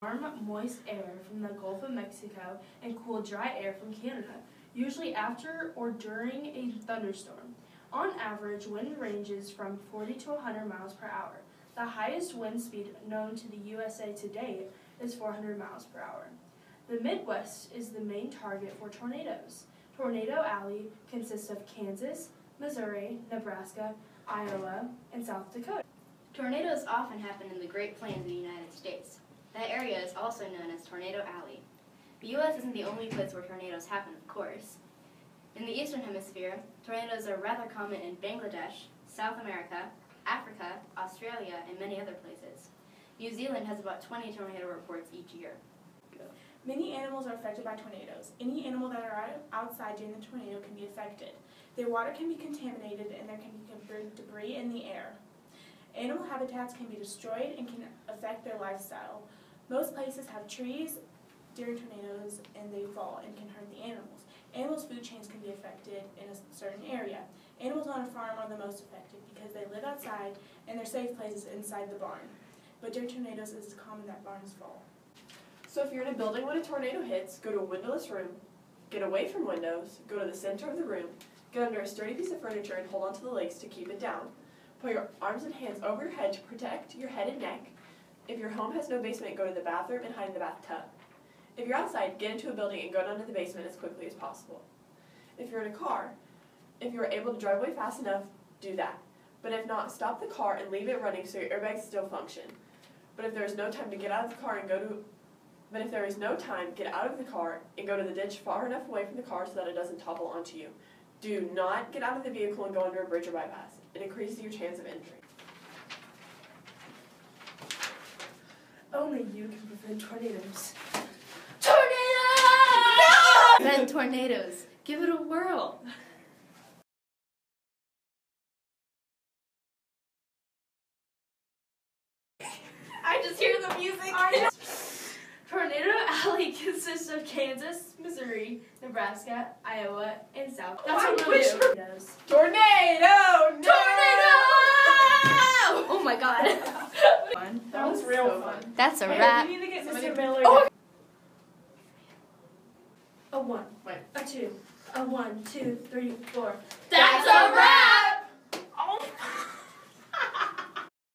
warm, moist air from the Gulf of Mexico and cool, dry air from Canada, usually after or during a thunderstorm. On average, wind ranges from 40 to 100 miles per hour. The highest wind speed known to the USA to date is 400 miles per hour. The Midwest is the main target for tornadoes. Tornado Alley consists of Kansas, Missouri, Nebraska, Iowa, and South Dakota. Tornadoes often happen in the Great Plains of the United States. That area is also known as Tornado Alley. The U.S. isn't the only place where tornadoes happen, of course. In the Eastern Hemisphere, tornadoes are rather common in Bangladesh, South America, Africa, Australia, and many other places. New Zealand has about 20 tornado reports each year. Many animals are affected by tornadoes. Any animal that are outside during the tornado can be affected. Their water can be contaminated and there can be debris in the air. Animal habitats can be destroyed and can affect their lifestyle. Most places have trees during tornadoes and they fall and can hurt the animals. Animals' food chains can be affected in a certain area. Animals on a farm are the most affected because they live outside and their safe place is inside the barn. But during tornadoes, it is common that barns fall. So if you're in a building when a tornado hits, go to a windowless room, get away from windows, go to the center of the room, get under a sturdy piece of furniture and hold onto the legs to keep it down. Put your arms and hands over your head to protect your head and neck. If your home has no basement, go to the bathroom and hide in the bathtub. If you're outside, get into a building and go down to the basement as quickly as possible. If you're in a car, if you are able to drive away fast enough, do that. But if not, stop the car and leave it running so your airbags still function. But if there is no time to get out of the car and go to but if there is no time, get out of the car and go to the ditch far enough away from the car so that it doesn't topple onto you. Do not get out of the vehicle and go under a bridge or bypass. It increases your chance of injury. Only you can prevent tornadoes. Tornadoes! Prevent tornadoes. Give it a whirl. I just hear the music. Tornado Alley consists of Kansas, Missouri, Nebraska, Iowa, and South. That's Why, what which we tornadoes. Tornado! No! Oh my god. Fun. That was real fun. That's a Wait, wrap. We need to get Mr. Miller. Oh. A one, Wait. a two, a one, two, three, four. That's a wrap!